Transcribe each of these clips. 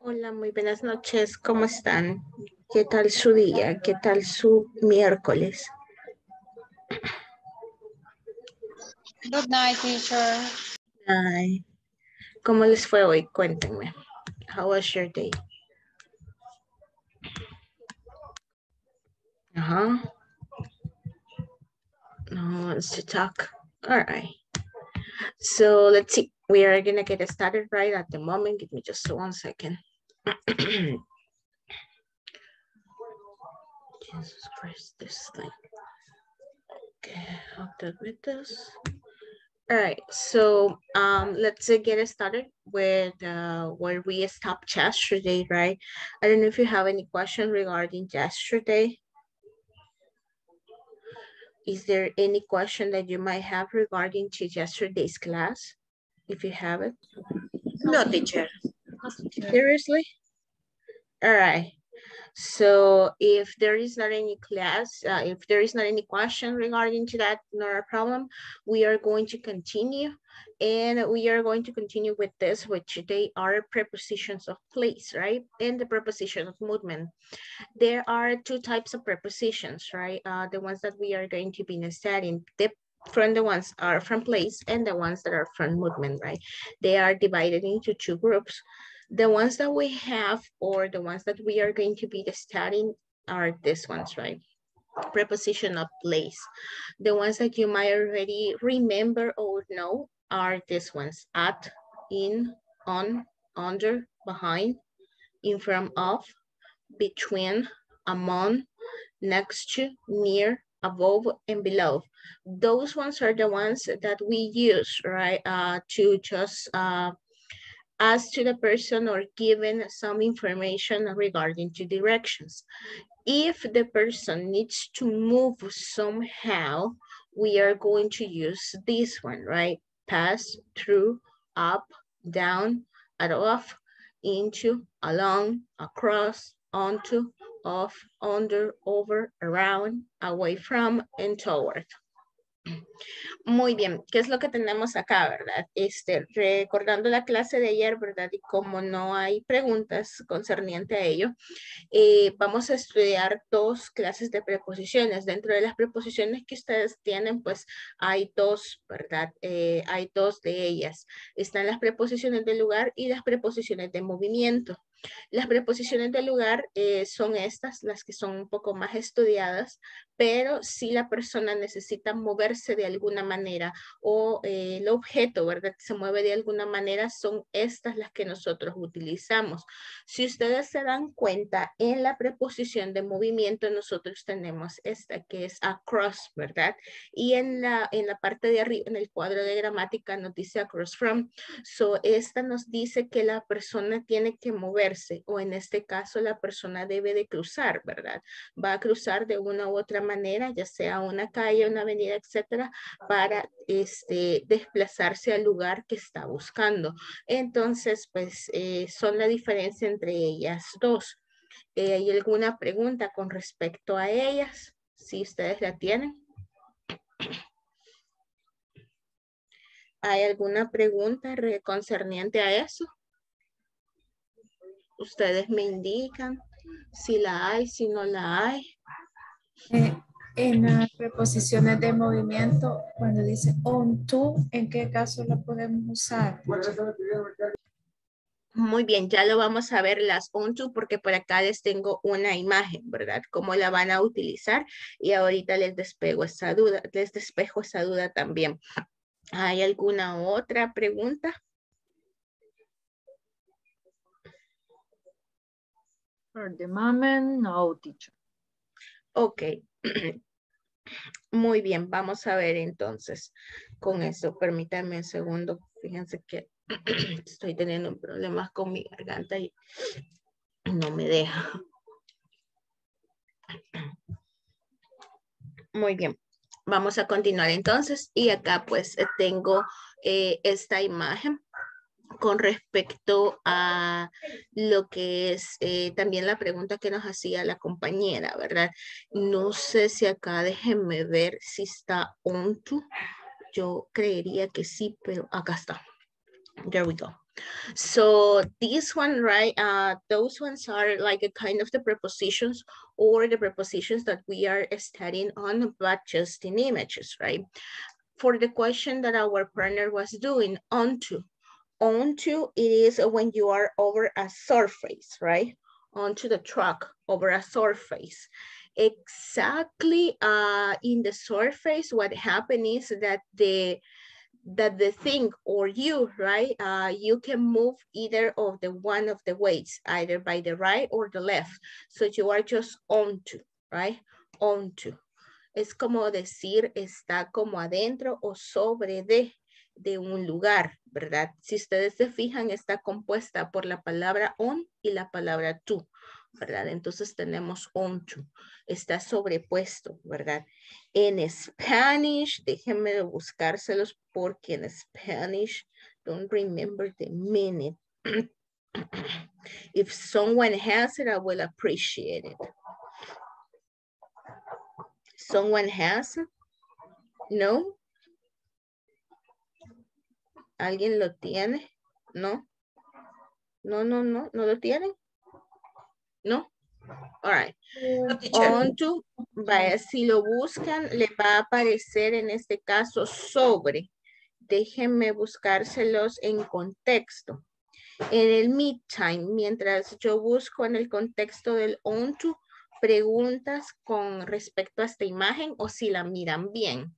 Hola, muy buenas noches. ¿Cómo están? ¿Qué tal su día? ¿Qué tal su miércoles? Good night, teacher. Ay, ¿Cómo les fue hoy? Cuéntenme. How was your day? Uh-huh. No one wants to talk. All right. So let's see. We are gonna get started right at the moment. Give me just one second. Jesus Christ, this thing. Okay, I'll do with this. All right, so um, let's uh, get started with uh, where we stopped yesterday, right? I don't know if you have any question regarding yesterday. Is there any question that you might have regarding to yesterday's class? If you have it. No, teacher. Seriously? All right. So if there is not any class, uh, if there is not any question regarding to that, nor a problem, we are going to continue and we are going to continue with this, which they are prepositions of place, right? And the preposition of movement. There are two types of prepositions, right? Uh, the ones that we are going to be studying, the from the ones are from place and the ones that are from movement, right? They are divided into two groups. The ones that we have or the ones that we are going to be studying are these ones, right? Preposition of place. The ones that you might already remember or know are these ones. At, in, on, under, behind, in front of, between, among, next to, near, above, and below. Those ones are the ones that we use, right, uh, to just uh, as to the person or given some information regarding to directions. If the person needs to move somehow, we are going to use this one, right? Pass, through, up, down, at off, into, along, across, onto, off, under, over, around, away from, and toward. Muy bien, ¿qué es lo que tenemos acá, verdad? Este, recordando la clase de ayer, ¿verdad? Y como no hay preguntas concerniente a ello, eh, vamos a estudiar dos clases de preposiciones. Dentro de las preposiciones que ustedes tienen, pues hay dos, ¿verdad? Eh, hay dos de ellas. Están las preposiciones de lugar y las preposiciones de movimiento. Las preposiciones de lugar eh, son estas, las que son un poco más estudiadas, pero si la persona necesita moverse de alguna manera o eh, el objeto, ¿verdad? Se mueve de alguna manera, son estas las que nosotros utilizamos. Si ustedes se dan cuenta, en la preposición de movimiento nosotros tenemos esta que es across, ¿verdad? Y en la, en la parte de arriba, en el cuadro de gramática nos dice across from. So, esta nos dice que la persona tiene que moverse o en este caso la persona debe de cruzar, ¿verdad? Va a cruzar de una u otra manera, ya sea una calle, una avenida, etcétera, para este, desplazarse al lugar que está buscando. Entonces, pues eh, son la diferencia entre ellas dos. Eh, ¿Hay alguna pregunta con respecto a ellas? Si ustedes la tienen. ¿Hay alguna pregunta concerniente a eso? Ustedes me indican si la hay, si no la hay. Eh, en las preposiciones de movimiento, cuando dice on to, ¿en qué caso la podemos usar? Muy bien, ya lo vamos a ver las on to porque por acá les tengo una imagen, ¿verdad? Cómo la van a utilizar y ahorita les despego esa duda, les despejo esa duda también. ¿Hay alguna otra pregunta? For the moment, no, teacher. Ok. Muy bien, vamos a ver entonces con eso. Permítanme un segundo. Fíjense que estoy teniendo un problema con mi garganta y no me deja. Muy bien, vamos a continuar entonces. Y acá pues tengo eh, esta imagen con respecto a lo que es eh, también la pregunta que nos hacía la compañera, ¿verdad? No sé si acá déjenme ver si está on to. Yo creería que sí, pero acá está. There we go. So this one, right, uh, those ones are like a kind of the prepositions or the prepositions that we are studying on, but just in images, right? For the question that our partner was doing, onto. Onto, it is when you are over a surface, right? Onto the truck, over a surface. Exactly uh, in the surface, what happened is that the that the thing or you, right, uh, you can move either of the one of the weights, either by the right or the left. So you are just onto, right, onto. Es como decir está como adentro o sobre de, de un lugar, ¿verdad? Si ustedes se fijan, está compuesta por la palabra on y la palabra to. ¿verdad? Entonces tenemos onto, está sobrepuesto, ¿verdad? En Spanish, déjenme buscárselos porque en Spanish, don't remember the minute. If someone has it, I will appreciate it. Someone has No? ¿Alguien lo tiene? No. No, no, no, no lo tienen. ¿No? All right. On to, vaya, si lo buscan, le va a aparecer en este caso sobre. Déjenme buscárselos en contexto. En el midtime, mientras yo busco en el contexto del on to, preguntas con respecto a esta imagen o si la miran bien.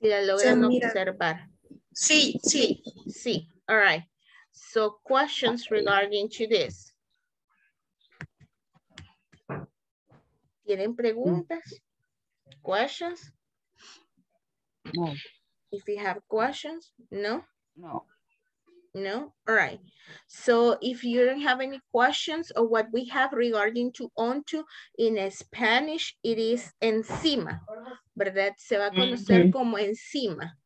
Si la logran observar. Sí, sí. Sí, all right. So questions regarding to this. ¿Tienen preguntas? Questions? No. If you have questions, no? No. No? All right. So if you don't have any questions or what we have regarding to onto in Spanish, it is encima, ¿verdad? Se va a conocer como encima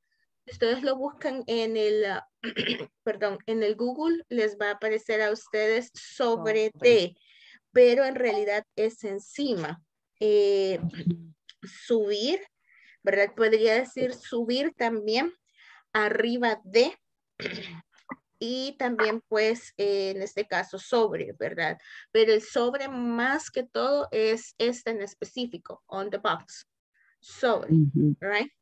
ustedes lo buscan en el, perdón, en el Google, les va a aparecer a ustedes sobre de, pero en realidad es encima. Eh, subir, ¿verdad? Podría decir subir también arriba de y también pues en este caso sobre, ¿verdad? Pero el sobre más que todo es este en específico, on the box, sobre, right?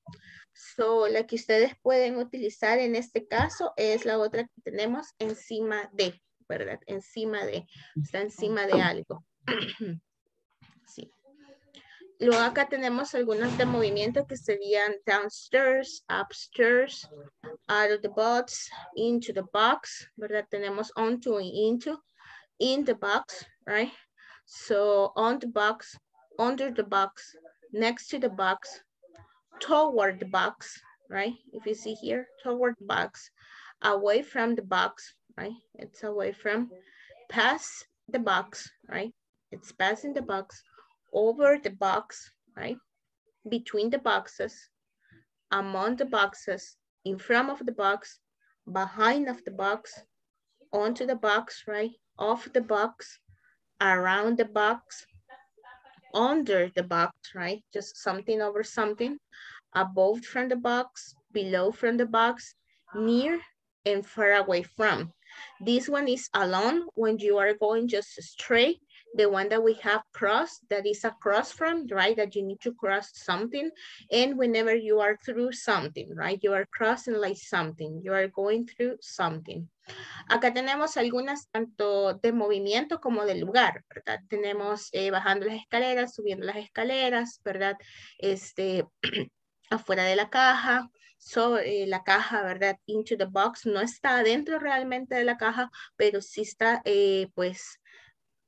So, la que ustedes pueden utilizar en este caso es la otra que tenemos encima de, ¿verdad? Encima de, está encima de algo. sí. Luego acá tenemos algunos de movimiento que serían downstairs, upstairs, out of the box, into the box, ¿verdad? Tenemos onto y into, in the box, right? So on the box, under the box, next to the box, toward the box, right? If you see here, toward the box, away from the box, right? It's away from, past the box, right? It's passing the box, over the box, right? Between the boxes, among the boxes, in front of the box, behind of the box, onto the box, right? Off the box, around the box, under the box, right? Just something over something, above from the box, below from the box, near and far away from. This one is alone when you are going just straight. The one that we have crossed, that is across from, right? That you need to cross something. And whenever you are through something, right? You are crossing like something. You are going through something. Acá tenemos algunas tanto de movimiento como de lugar, ¿verdad? Tenemos eh, bajando las escaleras, subiendo las escaleras, ¿verdad? Este, afuera de la caja, sobre la caja, ¿verdad? Into the box, no está dentro realmente de la caja, pero sí está, eh, pues,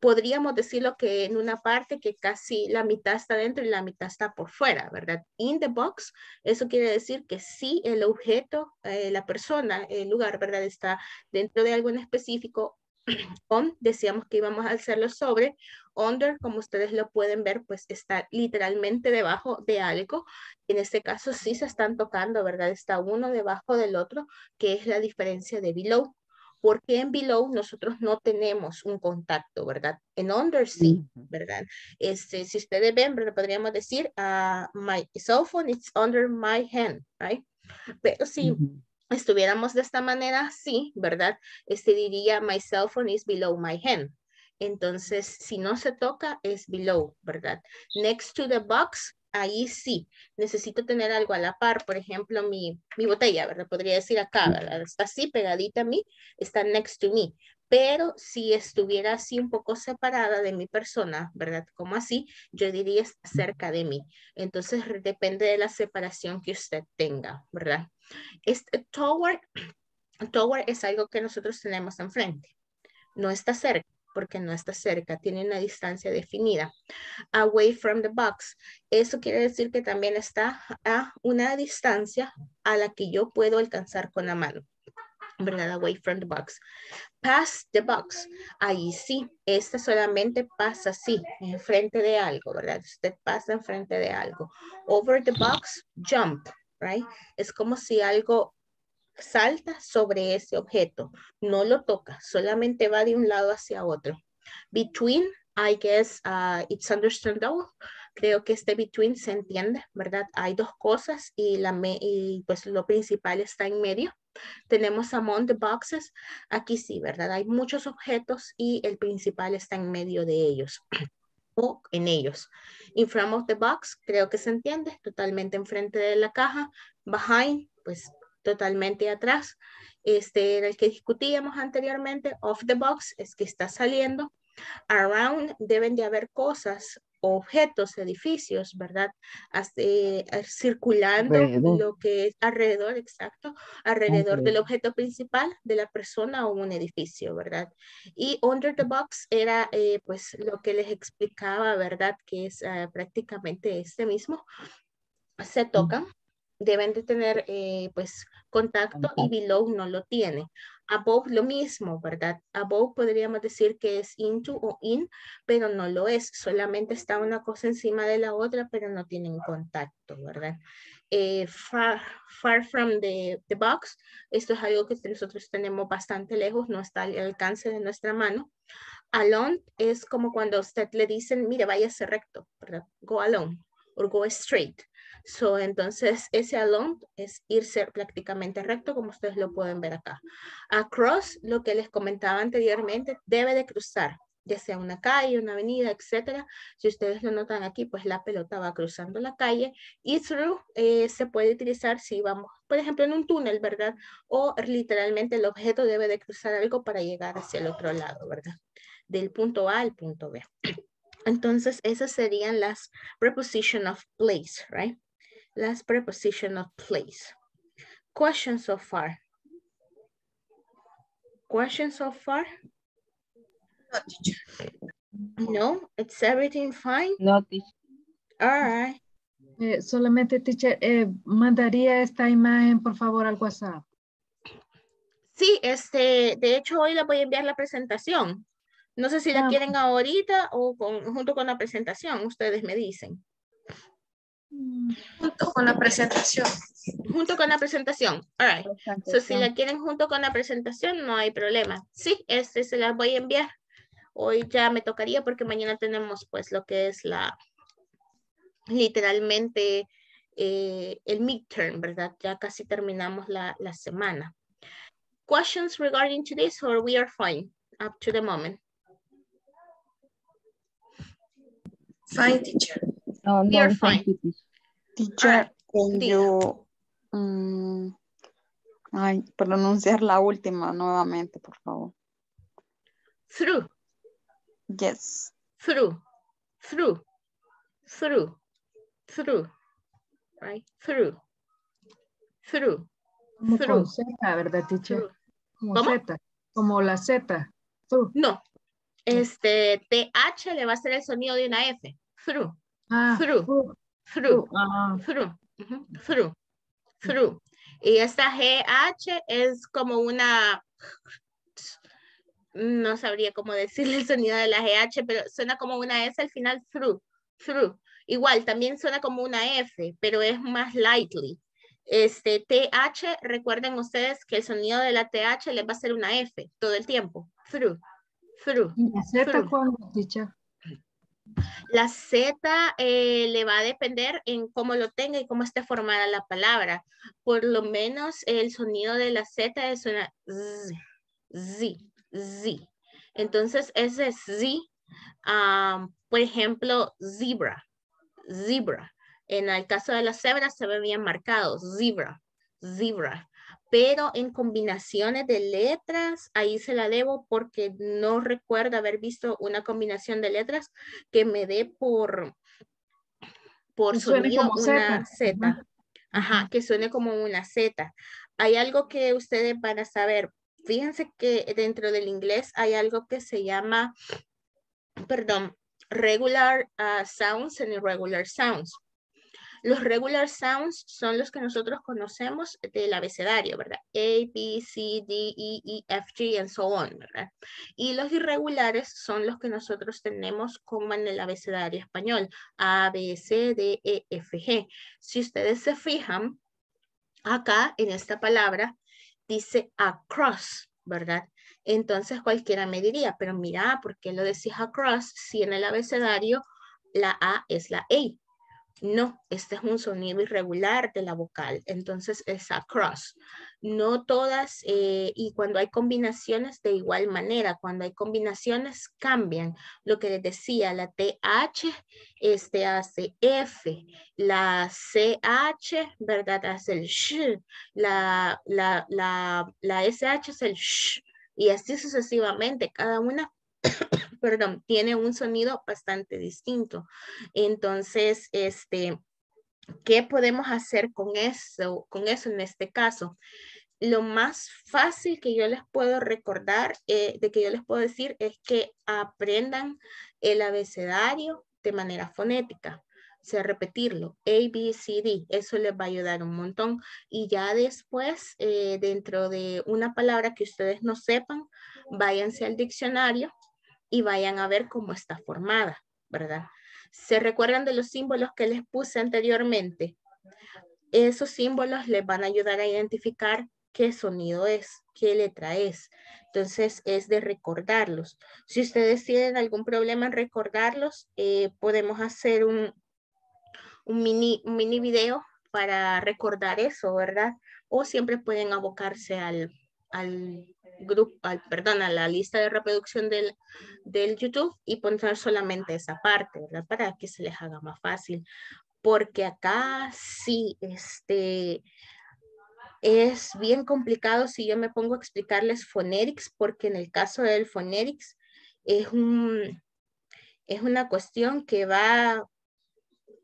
podríamos decirlo que en una parte que casi la mitad está dentro y la mitad está por fuera, ¿verdad? In the box, eso quiere decir que sí el objeto, eh, la persona, el lugar, ¿verdad? Está dentro de algo en específico on, decíamos que íbamos a hacerlo sobre, under, como ustedes lo pueden ver, pues está literalmente debajo de algo. En este caso sí se están tocando, ¿verdad? Está uno debajo del otro, que es la diferencia de below. Porque en below nosotros no tenemos un contacto, ¿verdad? En under sí, ¿verdad? Este, si ustedes ven, podríamos decir, uh, my cell phone is under my hand, right? Pero sí, estuviéramos de esta manera, sí, ¿verdad? Este diría, my cell phone is below my hand. Entonces, si no se toca, es below, ¿verdad? Next to the box, ahí sí. Necesito tener algo a la par, por ejemplo, mi, mi botella, ¿verdad? Podría decir acá, ¿verdad? Está así pegadita a mí, está next to me. Pero si estuviera así un poco separada de mi persona, ¿verdad? Como así, yo diría está cerca de mí. Entonces, depende de la separación que usted tenga, ¿verdad? Este tower, tower es algo que nosotros tenemos enfrente. No está cerca porque no está cerca, tiene una distancia definida. Away from the box, eso quiere decir que también está a una distancia a la que yo puedo alcanzar con la mano. ¿verdad? Away from the box. Pass the box. Ahí sí, esta solamente pasa así, enfrente de algo, ¿verdad? Usted pasa enfrente de algo. Over the box, jump, right? Es como si algo salta sobre ese objeto, no lo toca, solamente va de un lado hacia otro. Between, I guess uh, it's understandable. Creo que este between se entiende, ¿verdad? Hay dos cosas y, la y pues lo principal está en medio. Tenemos among the boxes, aquí sí, ¿verdad? Hay muchos objetos y el principal está en medio de ellos o en ellos. In front of the box, creo que se entiende, totalmente enfrente de la caja. Behind, pues totalmente atrás. Este era el que discutíamos anteriormente. Off the box es que está saliendo. Around deben de haber cosas, objetos, edificios, ¿verdad? Eh, circulando lo que es alrededor, exacto, alrededor del objeto principal de la persona o un edificio, ¿verdad? Y under the box era eh, pues lo que les explicaba, ¿verdad? Que es eh, prácticamente este mismo. Se tocan, deben de tener eh, pues contacto y below no lo tiene. Above lo mismo, ¿verdad? Above podríamos decir que es into o in, pero no lo es. Solamente está una cosa encima de la otra, pero no tienen contacto, ¿verdad? Eh, far, far from the, the box, esto es algo que nosotros tenemos bastante lejos, no está al alcance de nuestra mano. Alone es como cuando a usted le dicen, mire, váyase recto, ¿verdad? Go alone or go straight. So, entonces, ese along es irse prácticamente recto, como ustedes lo pueden ver acá. Across, lo que les comentaba anteriormente, debe de cruzar, ya sea una calle, una avenida, etcétera. Si ustedes lo notan aquí, pues la pelota va cruzando la calle. Y through eh, se puede utilizar si vamos, por ejemplo, en un túnel, ¿verdad? O literalmente el objeto debe de cruzar algo para llegar hacia el otro lado, ¿verdad? Del punto A al punto B. Entonces, esas serían las preposition of place, right? Last preposition of place. Question so far? Question so far? No, teacher. No, it's everything fine? No, teacher. All right. Eh, solamente, teacher, eh, mandaría esta imagen, por favor, al WhatsApp. Sí, este, de hecho, hoy le voy a enviar la presentación. No sé si la Ah. quieren ahorita o con, junto con la presentación, ustedes me dicen. Junto con la presentación. Junto con la presentación. All right. So, si la quieren junto con la presentación, no hay problema. Sí, este se las voy a enviar. Hoy ya me tocaría porque mañana tenemos pues lo que es la, literalmente eh, el midterm, ¿verdad? Ya casi terminamos la, la semana. Questions regarding to this or we are fine up to the moment? Fine, teacher. No, no, You're fine. you, teacher. Can you mm, ay, pronunciar la última nuevamente, por favor? Through, Yes. through, through, through, through, right? Through, through, Como Through. con Z, ¿verdad, teacher? through. Como ¿Cómo? Z, como la Z. Through. No, este TH le va a hacer el sonido de una F. Through, Ah, Through. through, through, ah, through, ujú, through, through. Y esta GH es como una, no sabría cómo decirle el sonido de la GH, pero suena como una S al final, through, through. Igual, también suena como una F, pero es más lightly. Este TH, recuerden ustedes que el sonido de la TH le va a ser una F todo el tiempo. Through, through. ¿Y la Z cuándo? La Z eh, le va a depender en cómo lo tenga y cómo esté formada la palabra. Por lo menos el sonido de la Z es una Z, Z, Z. Entonces ese Z, ah, por ejemplo, zebra, zebra. En el caso de las cebras se ve bien marcado, zebra, zebra pero en combinaciones de letras, ahí se la debo porque no recuerdo haber visto una combinación de letras que me dé por, por sonido una Z. Ajá, que suene como una Z. Hay algo que ustedes van a saber. Fíjense que dentro del inglés hay algo que se llama, perdón, regular uh, sounds and irregular sounds. Los regular sounds son los que nosotros conocemos del abecedario, ¿verdad? A, B, C, D, E, E, F, G, and so on, ¿verdad? Y los irregulares son los que nosotros tenemos como en el abecedario español. A, B, C, D, E, F, G. Si ustedes se fijan, acá en esta palabra dice across, ¿verdad? Entonces cualquiera me diría, pero mira, ¿por qué lo decís across si en el abecedario la A es la A? No, este es un sonido irregular de la vocal, entonces es across. No todas, eh, y cuando hay combinaciones de igual manera, cuando hay combinaciones cambian. Lo que les decía, la TH este hace F, la CH, ¿verdad? Hace el SH, la, la, la, la SH es el SH, y así sucesivamente, cada una perdón, tiene un sonido bastante distinto. Entonces, este, ¿qué podemos hacer con eso, con eso en este caso? Lo más fácil que yo les puedo recordar, eh, de que yo les puedo decir, es que aprendan el abecedario de manera fonética. O sea, repetirlo, A, B, C, D, eso les va a ayudar un montón. Y ya después, eh, dentro de una palabra que ustedes no sepan, váyanse al diccionario y vayan a ver cómo está formada, ¿verdad? ¿Se recuerdan de los símbolos que les puse anteriormente? Esos símbolos les van a ayudar a identificar qué sonido es, qué letra es. Entonces es de recordarlos. Si ustedes tienen algún problema en recordarlos, eh, podemos hacer un, mini, mini video para recordar eso, ¿verdad? O siempre pueden abocarse al, al grupo, perdón, a la lista de reproducción del, del YouTube y poner solamente esa parte, ¿verdad? Para que se les haga más fácil. Porque acá sí, este, es bien complicado si yo me pongo a explicarles phonetics, porque en el caso del phonetics es un, es una cuestión que va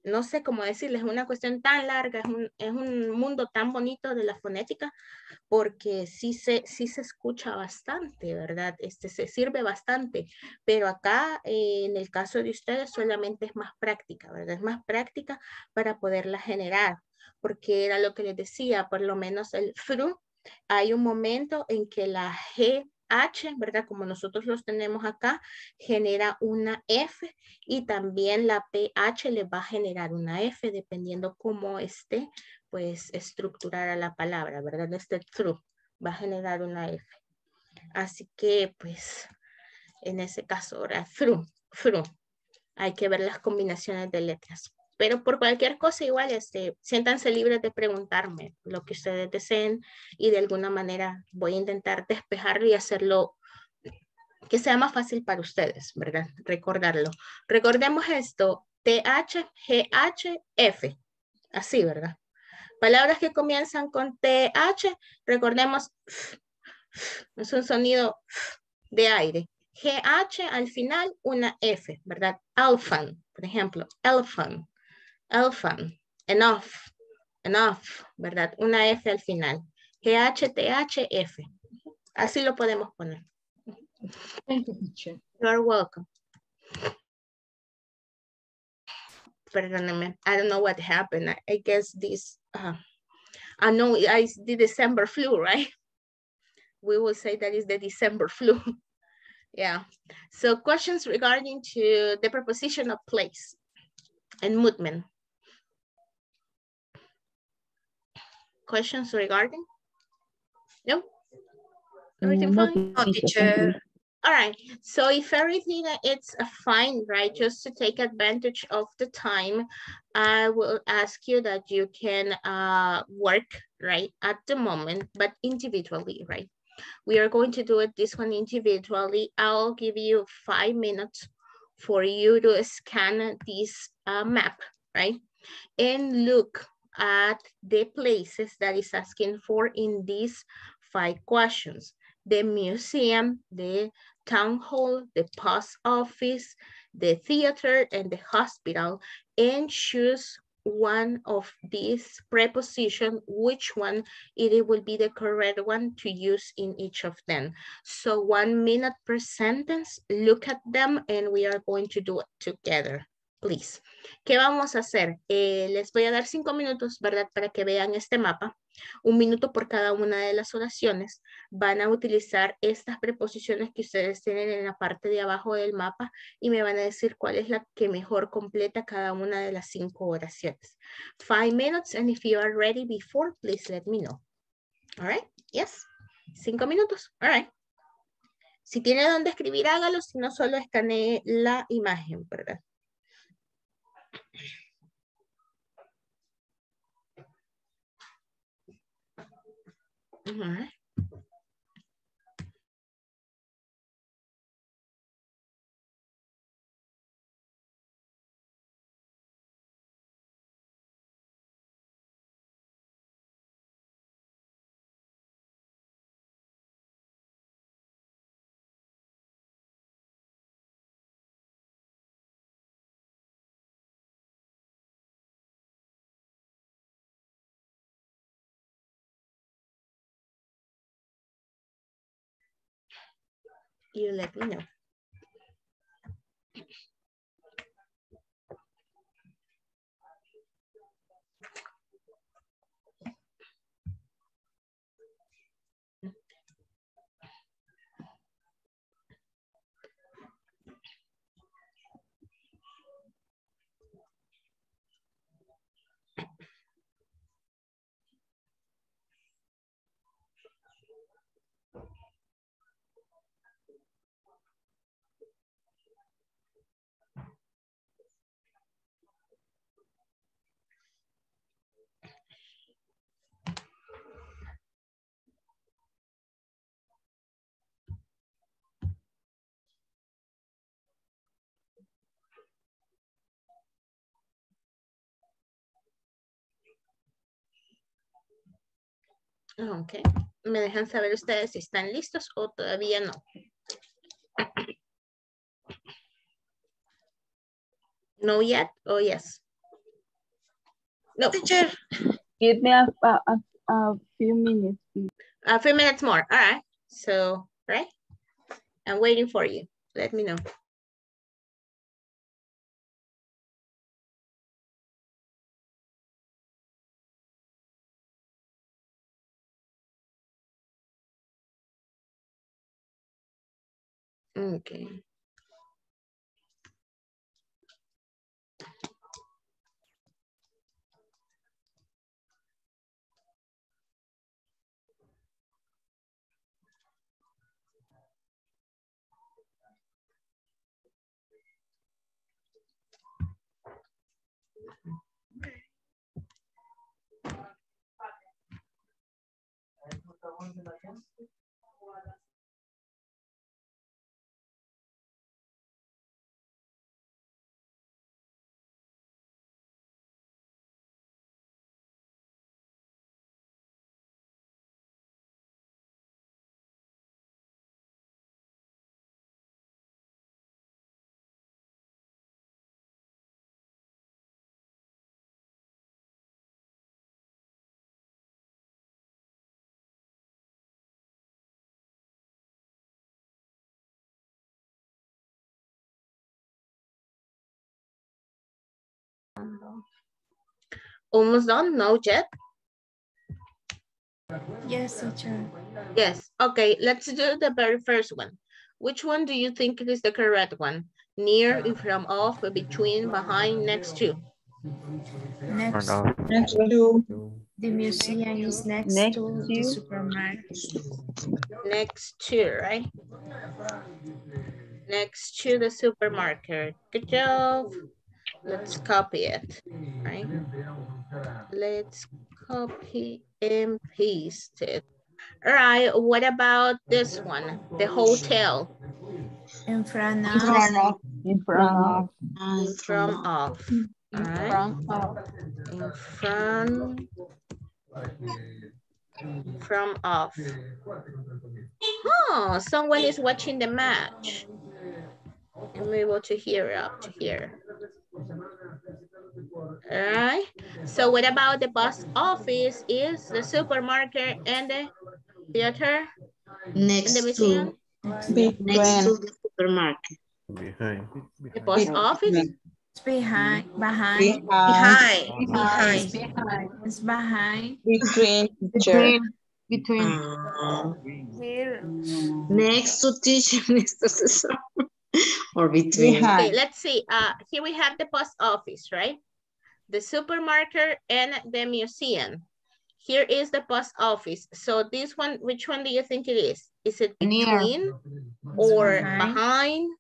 no sé cómo decirles, es una cuestión tan larga, es un, mundo tan bonito de la fonética, porque sí se, sí se escucha bastante, ¿verdad? Este, se sirve bastante, pero acá eh, en el caso de ustedes solamente es más práctica, ¿verdad? Es más práctica para poderla generar, porque era lo que les decía, por lo menos el fru, hay un momento en que la G H, ¿verdad? Como nosotros los tenemos acá, genera una F y también la PH le va a generar una F dependiendo cómo esté, pues, estructurada la palabra, ¿verdad? Este true va a generar una F. Así que, pues, en ese caso, ahora, through, through. Hay que ver las combinaciones de letras. Pero por cualquier cosa igual, este, siéntanse libres de preguntarme lo que ustedes deseen y de alguna manera voy a intentar despejarlo y hacerlo que sea más fácil para ustedes, ¿verdad? Recordarlo. Recordemos esto, TH, GH, F. Así, ¿verdad? Palabras que comienzan con TH, recordemos, es un sonido de aire. GH al final, una F, ¿verdad? Alfan, por ejemplo, elephant. Enough, enough, ¿verdad? Una F al final. G-H-T-H-F. Así lo podemos poner. Thank you, teacher. You're welcome. Perdóname, I don't know what happened. I, I guess this, uh, I know I the December flu, right? We will say that is the December flu. yeah. So questions regarding to the preposition of place and movement. Questions regarding? No? Everything No, fine? No, teacher. All right, so if everything it's fine, right, just to take advantage of the time, I will ask you that you can uh, work, right, at the moment, but individually, right? We are going to do it this one individually. I'll give you five minutes for you to scan this uh, map, right? And look at the places that is asking for in these five questions the museum, the town hall, the post office, the theater, and the hospital, and choose one of these preposition, which one it will be the correct one to use in each of them. So one minute per sentence, look at them, and we are going to do it together. Please. ¿Qué vamos a hacer? Eh, les voy a dar cinco minutos, ¿verdad? Para que vean este mapa. Un minuto por cada una de las oraciones. Van a utilizar estas preposiciones que ustedes tienen en la parte de abajo del mapa y me van a decir cuál es la que mejor completa cada una de las cinco oraciones. Five minutes and if you are ready before, please let me know. All right? Yes. Cinco minutos. All right. Si tiene dónde escribir, hágalo. Si no, solo escanee la imagen, ¿verdad? All right. You let me know. Ok. ¿Me dejan saber ustedes si están listos o todavía no? No yet Oh yes? No. Teacher. Give me a, a, a few minutes. A few minutes more. All right. So, right? I'm waiting for you. Let me know. Okay. Um, almost done? No yet? Yes, teacher. Yes. Okay, let's do the very first one. Which one do you think is the correct one? Near, in front of, between, behind, next to? Next, Next to. the museum is next, Next to the supermarket. Next to, right? Next to the supermarket. Good job. Let's copy it, right? Let's copy and paste it. All right, what about this one? The hotel. In front In of. front of. In front of. In front of. In front of. in front. From of. Oh, someone is watching the match. I'm able to hear up to here. All right. So what about the post office is the supermarket and the theater and Next the museum? to, next to the supermarket. Behind. The post office? It's behind, behind. Behind. Behind. Behind. It's behind. Between. Between. Between. Uh, next to teacher, next to the or between. Okay, let's see. Uh, here we have the post office, right? The supermarket and the museum. Here is the post office. So this one, which one do you think it is? Is it Near. or behind. behind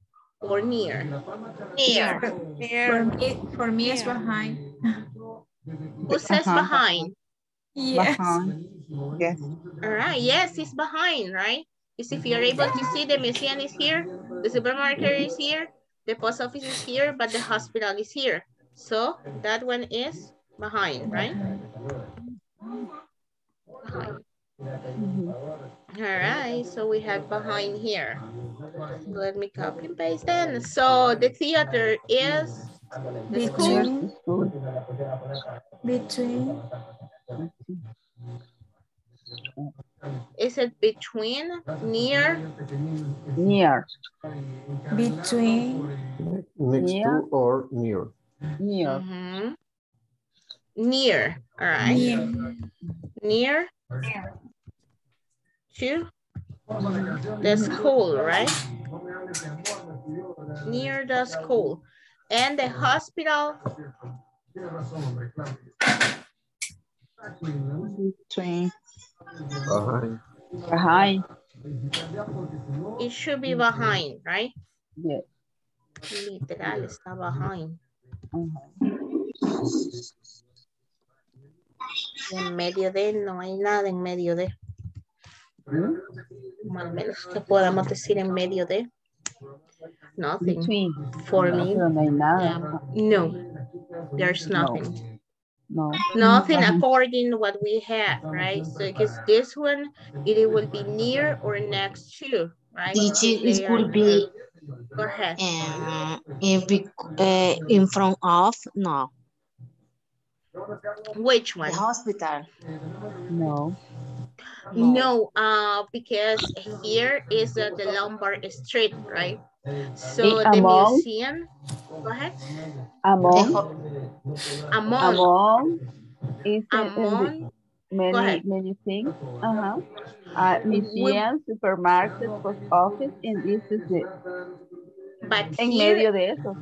or near? Near. For me, for me, it's behind. Who says behind? Yes. Behind. Yes. All right, yes, it's behind, right? Because if you're able to see the museum is here, the supermarket is here, the post office is here, but the hospital is here. So that one is behind, right? Behind. All right, so we have behind here. Let me copy and paste then. So the theater is the school. Between, between, Is it between, near, Near. between, Next Yeah. to or near. Near. Mhm. near, all right, near, near to the school, right? Near the school. And the hospital, Between. Behind. Behind. it should be behind, right? Yes. Literal, está behind. Y en medio de, no hay nada en medio de. Como al menos que podamos decir en medio de. Nothing Between. for me. Pero no hay nada. Yeah. No, there's nothing. No. Nothing according to what we have, right? So because this one, it will be near or next to, right? It could be Go ahead. uh, in, uh, in front of, no, Which one? the hospital. No. No, uh, because here is uh, the Lombard Street, right? So Eh, the among? museum, go ahead, The Among. ho- among, Among. Is in- in among, many ahead. many things. Uh-huh. Uh, museum, supermarket, post office, and this is it. but En here, medio de eso.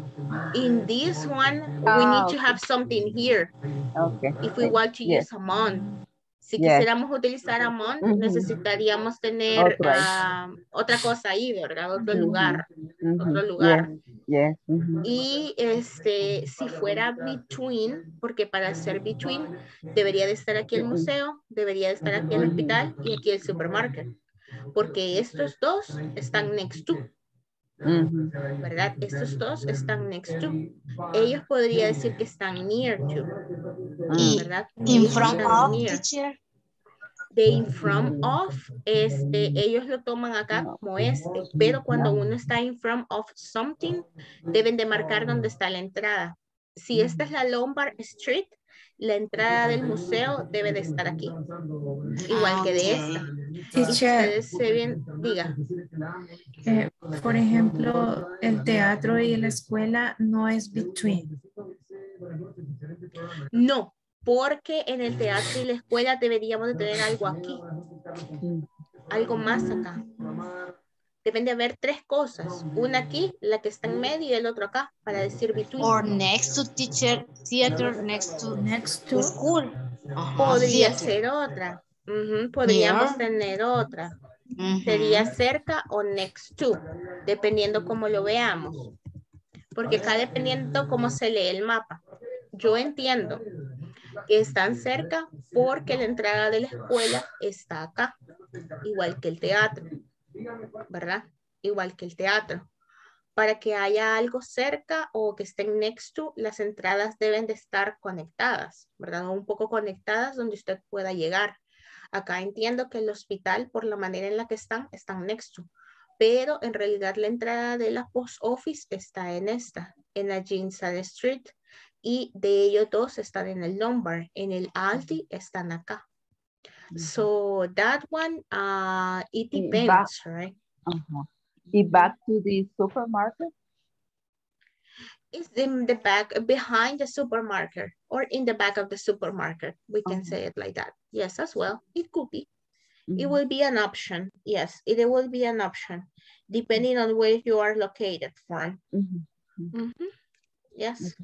in this one, we Ah, need to have something here. Okay. if we want to Yes. use among. Si Yes. quisiéramos utilizar among, Ujú. necesitaríamos tener ah, otra cosa ahí, ¿verdad? Otro lugar. Otro lugar. Yes. yes. Y este, si fuera between, porque para ser between debería de estar aquí el museo, debería de estar aquí el hospital y aquí el supermarket. Porque estos dos están next to. ¿Verdad? Estos dos están next to. Ellos podría decir que están near to, Y ¿verdad? in front of, near. teacher. de in front of, este, ellos lo toman acá como este, pero cuando uno está in front of something, deben de marcar dónde está la entrada. Si esta es la Lombard Street, la entrada del museo debe de estar aquí, igual que de esta. Teacher, ustedes se ven, diga, eh, por ejemplo, el teatro y la escuela no es between. no, porque en el teatro y la escuela deberíamos de tener algo aquí, algo más acá. Deben de haber tres cosas, una aquí, la que está en medio y el otro acá, para decir between. Or next to teacher, theater, next to Next to, school. Podría theater. ser otra. Podríamos Near. tener otra. Sería cerca o next to, dependiendo cómo lo veamos. Porque acá dependiendo cómo se lee el mapa. Yo entiendo que están cerca porque la entrada de la escuela está acá, igual que el teatro, ¿verdad? Igual que el teatro. Para que haya algo cerca o que estén next to, las entradas deben de estar conectadas, ¿verdad? Un poco conectadas donde usted pueda llegar. Acá entiendo que el hospital, por la manera en la que están, están next to. Pero en realidad la entrada de la post office está en esta, en la Jeanside Street. Y de ellos dos están en el Lombard. En el Aldi están acá. So that one, uh, it depends, right? Ajá. Y back to the supermarket. It's in the back, behind the supermarket or in the back of the supermarket. We can Okay. say it like that. Yes, as well. It could be. It Mhm. will be an option. Yes, it will be an option depending on where you are located from. Mhm. Mhm. Yes.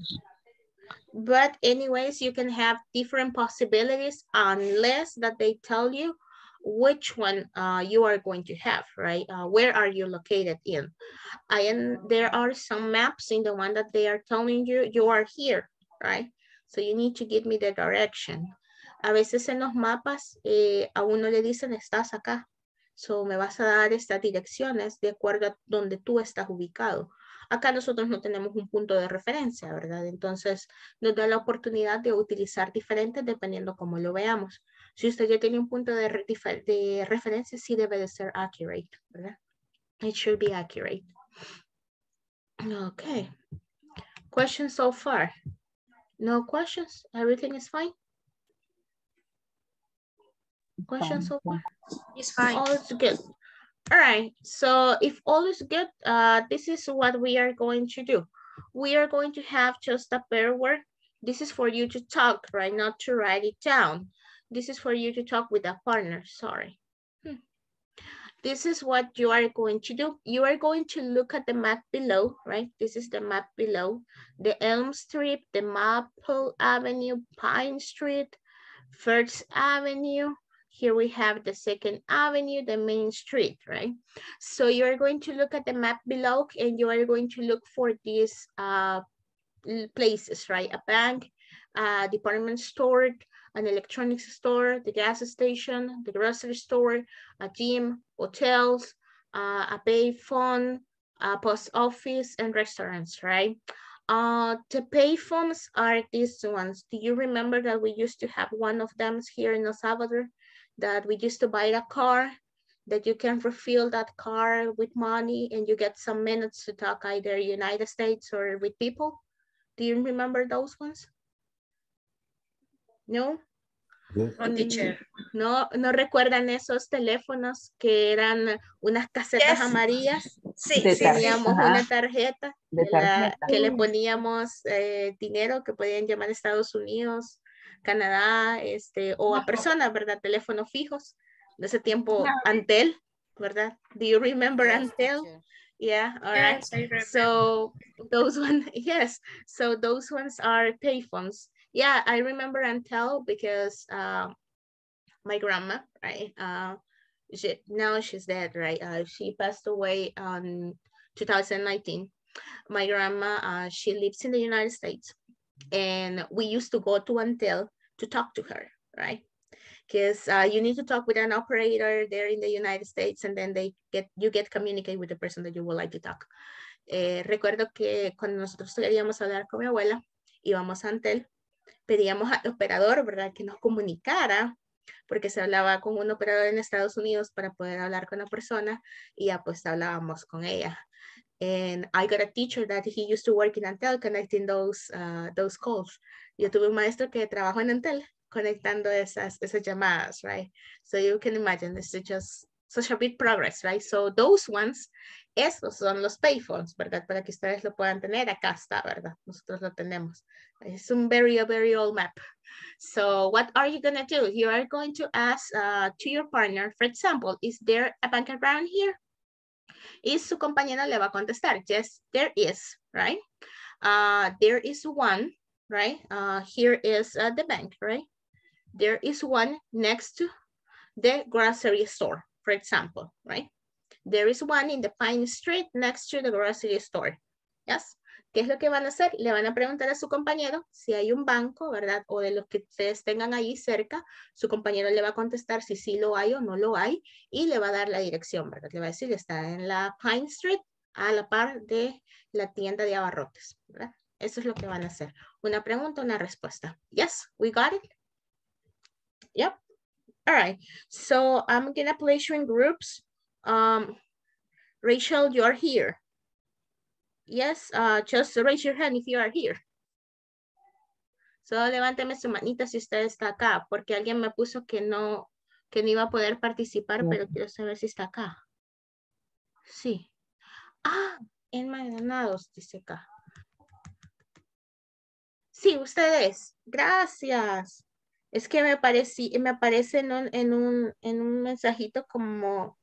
But anyways, you can have different possibilities unless that they tell you which one uh, you are going to have, right? Uh, where are you located in? And there are some maps in the one that they are telling you, you are here, right? So you need to give me the direction. A veces en los mapas eh, a uno le dicen estás acá. So me vas a dar estas direcciones de acuerdo a donde tú estás ubicado. Acá nosotros no tenemos un punto de referencia, ¿verdad? Entonces nos da la oportunidad de utilizar diferentes dependiendo cómo lo veamos. Si usted ya tiene un punto de, re- difer- de referencia, sí debe de ser accurate, ¿verdad? It should be accurate. Okay. Questions so far? No questions? Everything is fine? Questions so far? It's fine. All is good. All right, so if all is good, uh, this is what we are going to do. We are going to have just a pair word. This is for you to talk, right? Not to write it down. This is for you to talk with a partner, sorry. Hmm. This is what you are going to do. You are going to look at the map below, right? This is the map below. The Elm Street, the Maple Avenue, Pine Street, First Avenue, here we have the second avenue, the main street, right? So you're going to look at the map below and you are going to look for these uh, places, right? A bank, a department store, an electronics store, the gas station, the grocery store, a gym, hotels, uh, a pay phone, a post office and restaurants, right? Uh, the pay phones are these ones. Do you remember that we used to have one of them here in El Salvador? That we used to buy a car that you can refill that car with money and you get some minutes to talk either United States or with people. Do you remember those ones? No? Yes. No, teacher. No, no recuerdan esos teléfonos que eran unas casetas Yes. amarillas. Sí, De sí. Teníamos Ajá. una tarjeta De que, la- que le poníamos eh, dinero que podían llamar a Estados Unidos, Canadá, este, o a personas, ¿verdad? Teléfonos fijos. De ese tiempo, Antel, ¿verdad? Do you remember Antel? Yeah, all right. Yes, So those one, yes. So those ones are payphones. Yeah, I remember Antel because um, my grandma, right? Uh, she, now she's dead, right? Uh, she passed away on 2019. My grandma, uh, she lives in the United States, and we used to go to Antel to talk to her, right? Because uh, you need to talk with an operator there in the United States, and then they get you get communicate with the person that you would like to talk. Eh, recuerdo que cuando nosotros queríamos hablar con mi abuela, íbamos a Antel, pedíamos al operador, ¿verdad? Que nos comunicara, porque se hablaba con un operador en Estados Unidos para poder hablar con la persona y ya pues hablábamos con ella. And I got a teacher that he used to work in Antel connecting those, uh, those calls. Yo tuve un maestro que trabajó en Antel conectando esas, esas llamadas, right? So you can imagine this is just such a big progress, right? So those ones, esos son los payphones, ¿verdad? Para que ustedes lo puedan tener, acá está, ¿verdad? Nosotros lo tenemos. It's a very, very old map. So what are you gonna do? You are going to ask uh, to your partner, for example, is there a bank around here? Y su compañera le va a contestar, yes, there is, right? Uh, there is one, right? Uh, here is uh, the bank, right? There is one next to the grocery store. for example, right? There is one in the Pine Street next to the grocery store. Yes. ¿Qué es lo que van a hacer? Le van a preguntar a su compañero si hay un banco, ¿verdad? O de los que ustedes tengan ahí cerca, su compañero le va a contestar si sí lo hay o no lo hay y le va a dar la dirección, ¿verdad? Le va a decir, está en la Pine Street a la par de la tienda de abarrotes, ¿verdad? Eso es lo que van a hacer. Una pregunta, una respuesta. Yes, we got it. Yep. All right. So I'm to place you in groups. Um, Rachel, you're here. Yes, uh, just raise your hand if you are here. Solo levánteme su manita si usted está acá, porque alguien me puso que no, que no iba a poder participar, pero quiero saber si está acá. Sí. Ah, en Maldanados, dice acá. Sí, ustedes. Gracias. Es que me, parecí, me aparece en un, en un, en un mensajito como,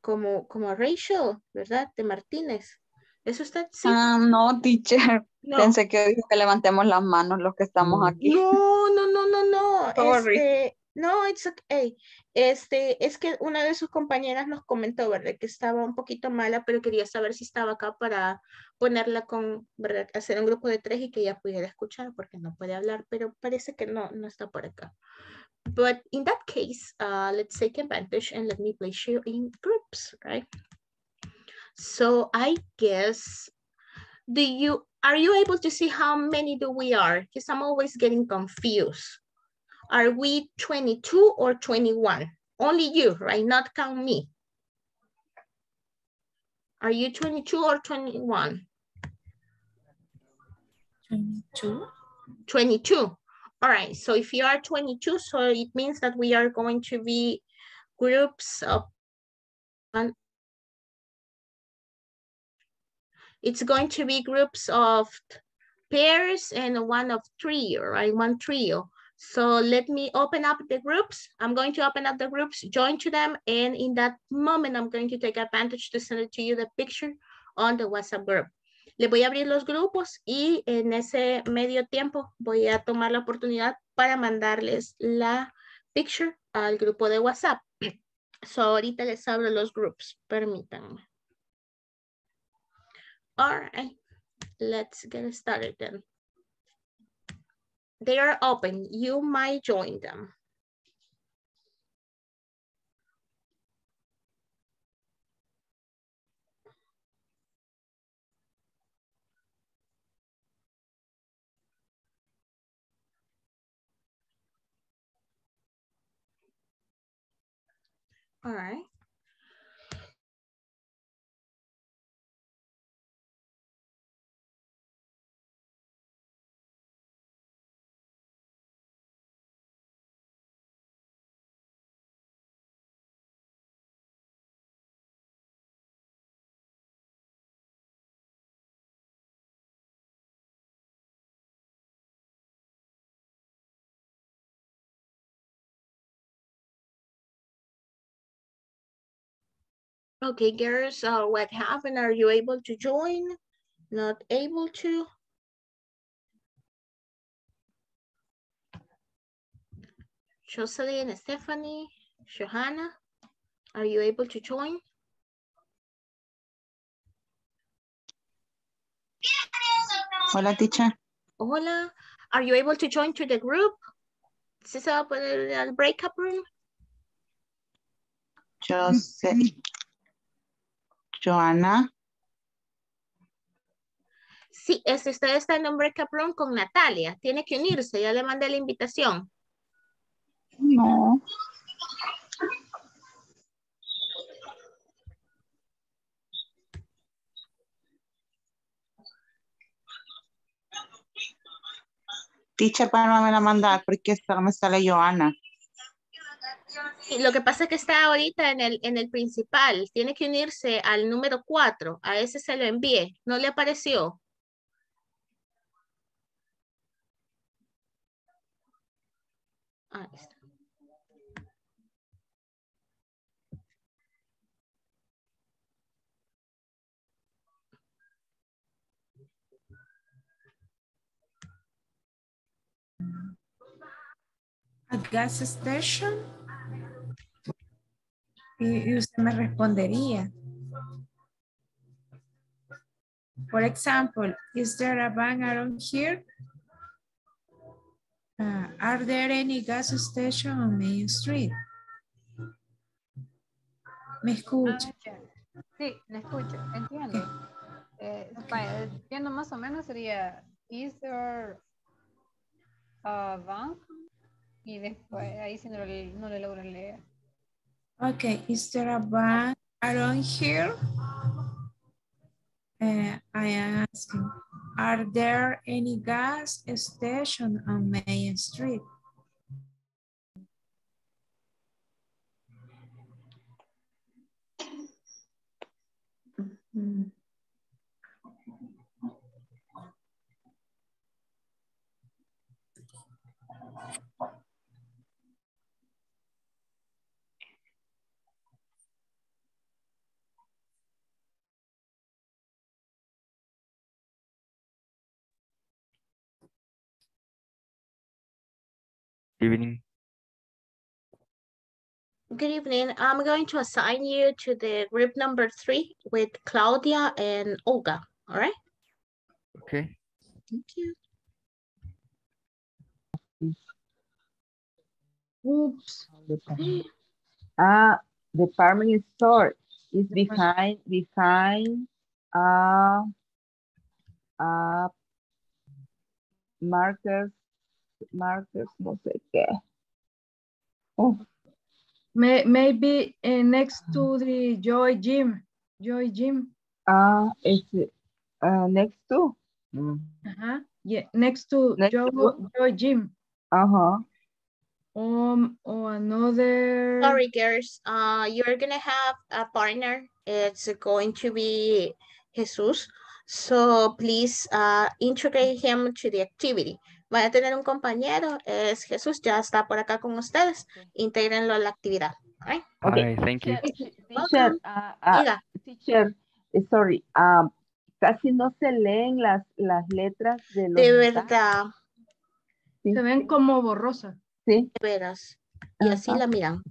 como, como Rachel, ¿verdad? De Martínez. ¿Es usted? Sí. Ah, no, teacher. No. Pensé que dijo que levantemos las manos los que estamos aquí. No, no, no, no, no. Sorry. Este, no, it's okay. Este, es que una de sus compañeras nos comentó, ¿verdad? Que estaba un poquito mala, pero quería saber si estaba acá para ponerla con, ¿verdad? Hacer un grupo de tres y que ella pudiera escuchar porque no puede hablar, pero parece que no, no está por acá. But in that case, uh, let's take advantage and let me place you in groups, right? So I guess, do you, are you able to see how many do we are? Because I'm always getting confused. Are we 22 or 21? Only you, right? Not count me. Are you 22 or 21? 22. 22. All right, so if you are 22, so it means that we are going to be groups of one. It's going to be groups of pairs and one of trio, right? One trio. So let me open up the groups. I'm going to open up the groups, join to them, and in that moment, I'm going to take advantage to send it to you the picture on the WhatsApp group. Le voy a abrir los grupos y en ese medio tiempo voy a tomar la oportunidad para mandarles la picture al grupo de WhatsApp. So ahorita les abro los groups, permítanme. All right, let's get started then. They are open, you might join them. All right. Okay, girls, uh, what happened? Are you able to join? Not able to? Jocelyn, Stephanie, Johanna, are you able to join? Hola, teacher. Hola, are you able to join to the group? ¿Sí se va a al breakup room? Sé. Joana, Sí, es, usted está en un breakup room con Natalia. Tiene que unirse, ya le mandé la invitación. No. teacher, para no me la mandar porque solo me sale Joana. Lo que pasa es que está ahorita en el, en el principal. Tiene que unirse al número 4. A ese se lo envié. ¿No le apareció? A gas station. Y, y usted me respondería. For example, is there a bank around here? Uh, are there any gas station on Main Street? ¿Me escucha? Ah. Sí, le escucho, entiendo. Eh, vaya, entiendo más o menos sería, is there a bank? Y después, ahí sí no, no le logro leer. Okay, is there a bank around here? Uh, I am asking, are there any gas station on Main Street? Mm. Evening. Good evening. I'm going to assign you to the group number three with Claudia and Olga. All right? Okay. Thank you. Oops. Ah, department store is behind, behind, uh, uh, markers, markers, no sé qué. Oh, May, maybe uh, next to the Joy Gym. Joy Gym. ah, es, uh, next to. Mm. Uh-huh. Yeah, next to Next Joy, to- Joy Gym. Ajá. Um, or another. Sorry, girls. Uh, you're gonna have a partner. It's going to be Jesus. So please uh, integrate him to the activity. Van a tener un compañero, es Jesús, ya está por acá con ustedes. Intégrenlo a la actividad. all right? Okay. Thank you. Teacher, Welcome. ah, ah, Diga. teacher, eh, sorry, ah, casi no se leen las, las letras de los De verdad, sí, Se ven como borrosas. sí. de veras. Y así la miran.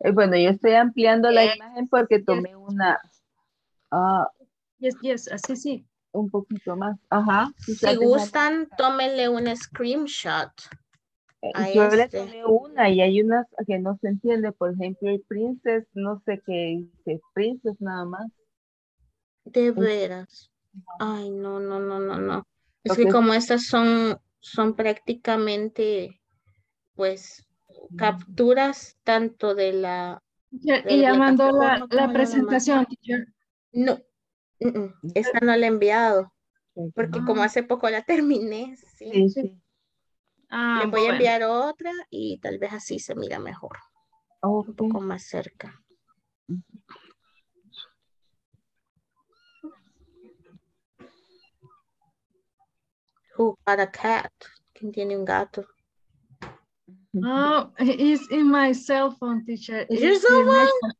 Eh, bueno, yo estoy ampliando la imagen porque tomé una, ah, Yes, yes, así sí. Un poquito más. Ajá. Si gustan, tómenle un screenshot. eh, a Yo le este. tomé una y hay unas que no se entiende. Por ejemplo, el princess, no sé qué dice, princess nada más. De veras. Ay, no, no, no, no, no. Es que como estas son, son prácticamente, pues, capturas tanto de la, de Y ya la mandó la, presentación, teacher. No, mm, esa no la he enviado, porque como Ah. hace poco la terminé, sí. Sí, sí. Ah, Le voy a enviar otra y tal vez así se mira mejor, un Ok. poco más cerca. Who got a cat? ¿Quién tiene un gato? Oh, it's in my cell phone, teacher. Is your It's cell phone?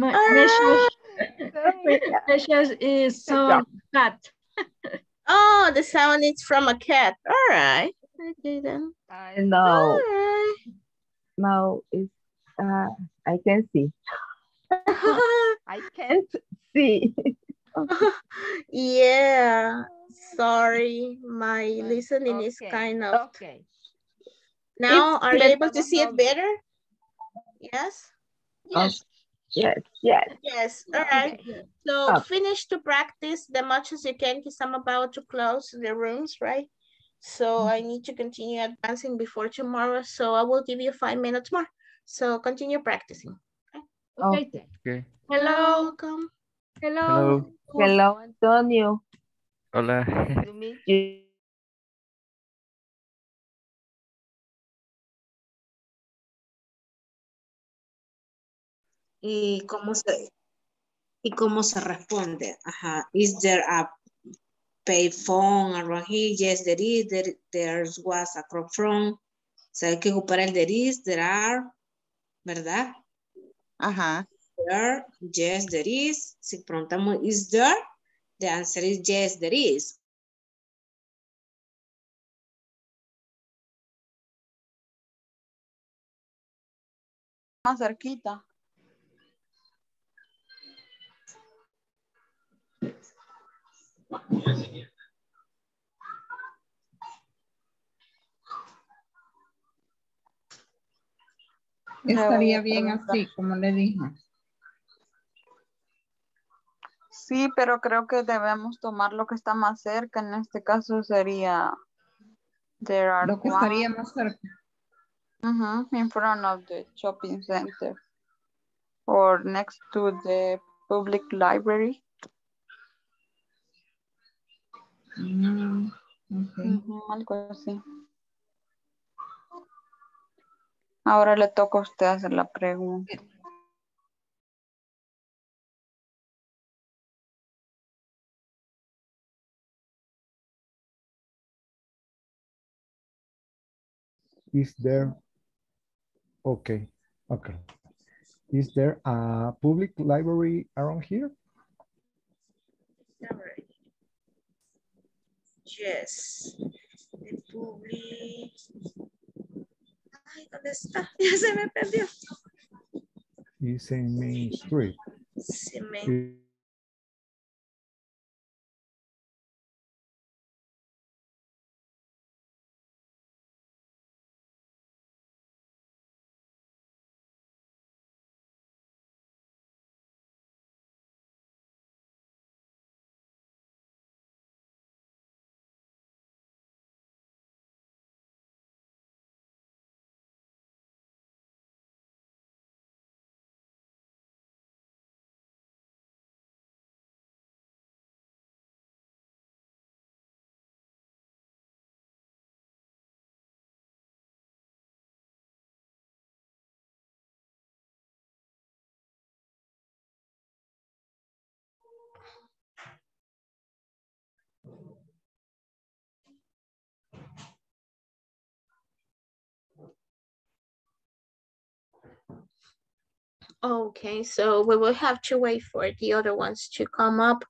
My message, message is some cat. Oh, the sound is from a cat. All right. Okay then. I know. right. Now it's, uh, I can see. I can't see. yeah. Sorry, my listening is kind of. Okay. Now, It's are you able to see it better? Yes. Yes. Yes, yes. Yes. All right. Okay. So Up. finish to practice the much as you can because I'm about to close the rooms, right? So mm-hmm. I need to continue advancing before tomorrow. So I will give you five minutes more. So continue practicing. Okay. Oh. Okay. Okay. Hello. Welcome. Hello. Hello. Hello, Antonio. Hola. To meet you. ¿Y cómo se, y cómo se responde? Ajá. Is there a payphone around here? Yes, there is. There, there was a crop from. O sea, hay que ocupar el there is, there are, ¿verdad? Ajá. There, yes, there is. Si preguntamos is there, the answer is yes, there is. Más cerquita. Estaría bien así, como le dije. Sí, pero creo que debemos tomar lo que está más cerca. En este caso sería there are Lo que one- estaría más cerca. Mhm, in front of the shopping center or next to the public library. Mm, algo así. Ahora le toca a usted hacer la pregunta. Is there, okay, okay. Is there a public library around here? Yes. The public. Ay, ¿dónde está? Ya se me perdió. In Main Street. Se me... Okay, so we will have to wait for the other ones to come up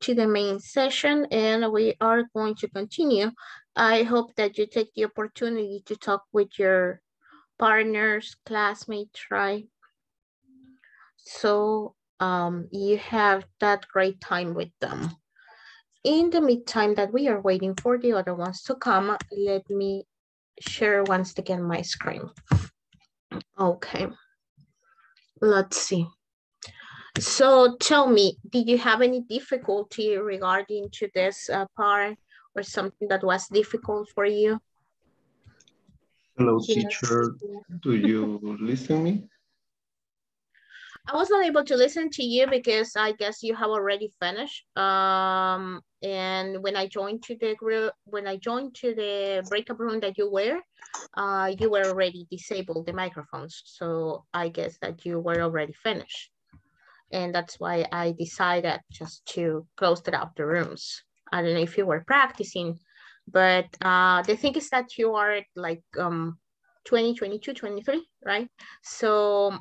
to the main session and we are going to continue. I hope that you take the opportunity to talk with your partners, classmates, right? So um, you have that great time with them. In the meantime that we are waiting for the other ones to come, let me share once again my screen. Okay. Let's see. So tell me, did you have any difficulty regarding to this uh, part or something that was difficult for you? Hello, Yes. teacher. Do you listen to me? I was not able to listen to you because I guess you have already finished. Um, and when I joined to the group, when I joined to the breakup room that you were, uh, you were already disabled the microphones. So I guess that you were already finished. And that's why I decided just to close it out the rooms. I don't know if you were practicing, but uh, the thing is that you are like um, 20, 22, 23, right? So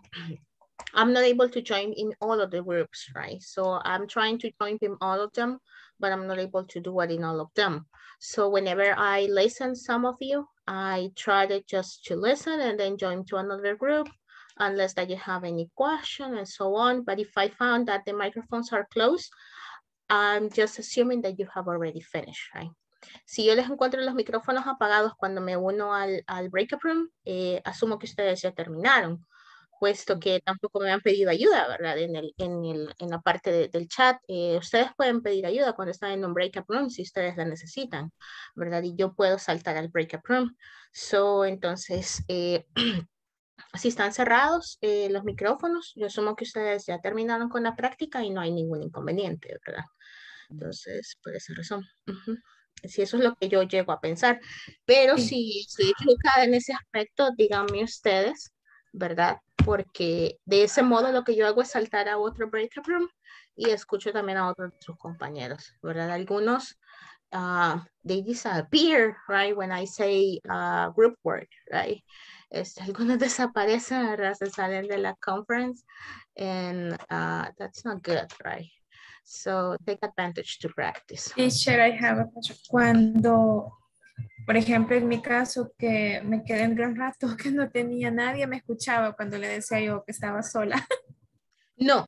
I'm not able to join in all of the groups, right? So I'm trying to join in all of them, but I'm not able to do it in all of them. So whenever I listen some of you, I try to just to listen and then join to another group unless that you have any question and so on. But if I found that the microphones are closed, I'm just assuming that you have already finished, right? Si yo les encuentro los micrófonos apagados cuando me uno al, al breakup room, eh, asumo que ustedes ya terminaron puesto que tampoco me han pedido ayuda, ¿verdad? En, el, en, el, en la parte de- del chat, eh, ustedes pueden pedir ayuda cuando están en un breakup room si ustedes la necesitan, ¿verdad? Y yo puedo saltar al breakup room. So, entonces, eh, si están cerrados eh, los micrófonos, yo asumo que ustedes ya terminaron con la práctica y no hay ningún inconveniente, ¿verdad? Entonces, por esa razón. ujú. Si eso es lo que yo llego a pensar. Pero si estoy equivocada en ese aspecto, díganme ustedes, ¿verdad? Porque de ese modo lo que yo hago es saltar a otro breakout room y escucho también a otros de sus compañeros, ¿verdad? Algunos, uh, they disappear, right? When I say uh, group work, right? Este, algunos desaparecen, ¿verdad? Se salen de la conference and uh, that's not good, right? So take advantage to practice. Teacher, I have a question. Cuando, por ejemplo, en mi caso, que me quedé un gran rato que no tenía nadie, me escuchaba cuando le decía yo que estaba sola. No,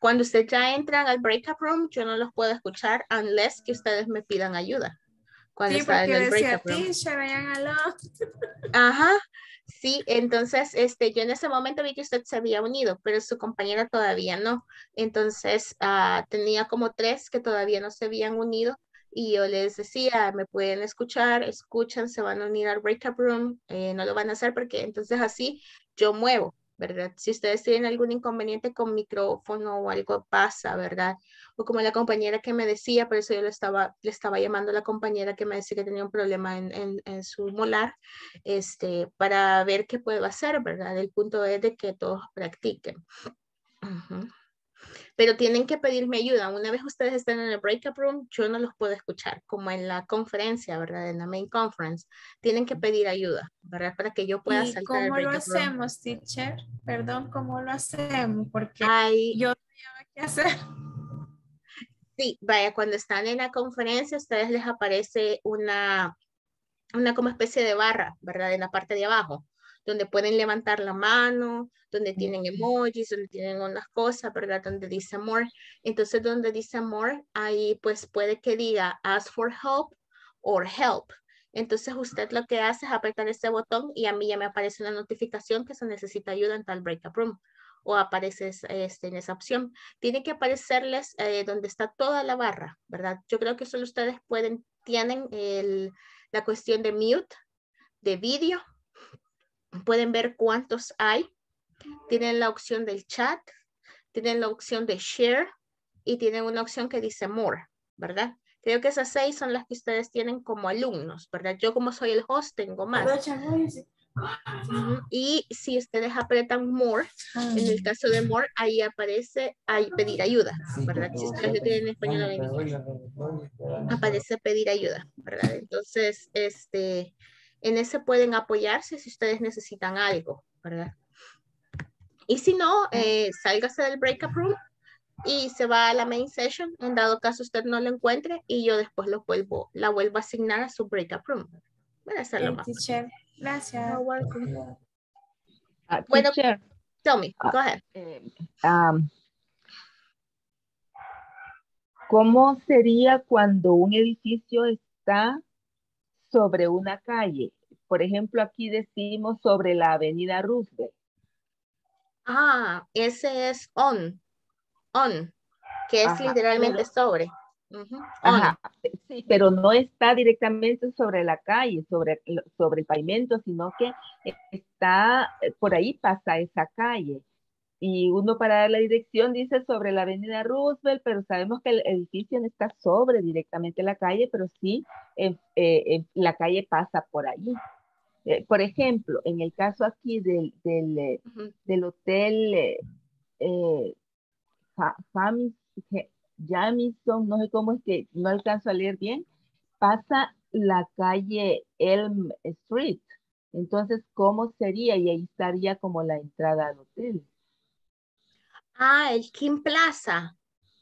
Cuando ustedes ya entran al breakout room, yo no los puedo escuchar unless que ustedes me pidan ayuda. Cuando Sí, porque en el decía, teacher. Ajá, sí, entonces este, yo en ese momento vi que usted se había unido, pero su compañera todavía no. Entonces ah, tenía como tres que todavía no se habían unido y yo les decía, me pueden escuchar, escuchan, se van a unir al breakout room, eh, no lo van a hacer porque entonces así yo muevo, ¿verdad? Si ustedes tienen algún inconveniente con micrófono o algo pasa, ¿verdad? O como la compañera que me decía, por eso yo le estaba, le estaba llamando a la compañera que me decía que tenía un problema en, en- en su molar, este, para ver qué puedo hacer, ¿verdad? El punto es de que todos practiquen. Ujú. Pero tienen que pedirme ayuda. Una vez ustedes estén en el breakout room, yo no los puedo escuchar, como en la conferencia, ¿verdad? En la main conference. Tienen que pedir ayuda, ¿verdad? Para que yo pueda ¿Y saltar al cómo lo breakout room. hacemos, teacher? Perdón, ¿cómo lo hacemos? Porque Ay, yo no sabía qué hacer. Sí, vaya, cuando están en la conferencia, a ustedes les aparece una, una como especie de barra, ¿verdad? En la parte de abajo, donde pueden levantar la mano, donde tienen emojis, donde tienen unas cosas, ¿verdad? Donde dice more. Entonces, donde dice more, ahí pues puede que diga ask for help or help. Entonces, usted lo que hace es apretar ese botón y a mí ya me aparece una notificación que se necesita ayuda en tal breakout room o aparece es- este, en esa opción. Tiene que aparecerles eh, donde está toda la barra, ¿verdad? Yo creo que solo ustedes pueden, tienen el- la cuestión de mute, de vídeo, pueden ver cuántos hay, tienen la opción del chat, tienen la opción de share y tienen una opción que dice more, ¿verdad? Creo que esas seis son las que ustedes tienen como alumnos, ¿verdad? Yo como soy el host tengo más. Y si ustedes apretan more, en el caso de more, ahí aparece ahí pedir ayuda, ¿verdad? Si ustedes lo tienen en español en inglés, aparece pedir ayuda, ¿verdad? Entonces, este, en ese pueden apoyarse si ustedes necesitan algo, ¿verdad? Y si no, eh, sálgase del breakout room y se va a la main session, en dado caso usted no lo encuentre, y yo después lo vuelvo, la vuelvo a asignar a su breakout room. Voy a hacerlo Sí, más. teacher. Gracias. Ah, Bueno, teacher, Tell me, Ah. go ahead. eh, am, ¿cómo sería cuando un edificio está sobre una calle? Por ejemplo, aquí decimos sobre la avenida Roosevelt. Ah, ese es on, on, que es Ajá, literalmente sobre. Ajá, sí, pero no está directamente sobre la calle, sobre, el- sobre el pavimento, sino que está, eh, por ahí pasa esa calle. Y uno para dar la dirección dice sobre la avenida Roosevelt, pero sabemos que el edificio no está sobre directamente la calle, pero sí eh, eh, eh, la calle pasa por ahí. Eh, por ejemplo, en el caso aquí del, del, eh, Ujú. del hotel eh, eh, Jamison, no sé cómo es que no alcanzo a leer bien, pasa la calle Elm Street. Entonces, ¿cómo sería? Y ahí estaría como la entrada al hotel. Ah, el King Plaza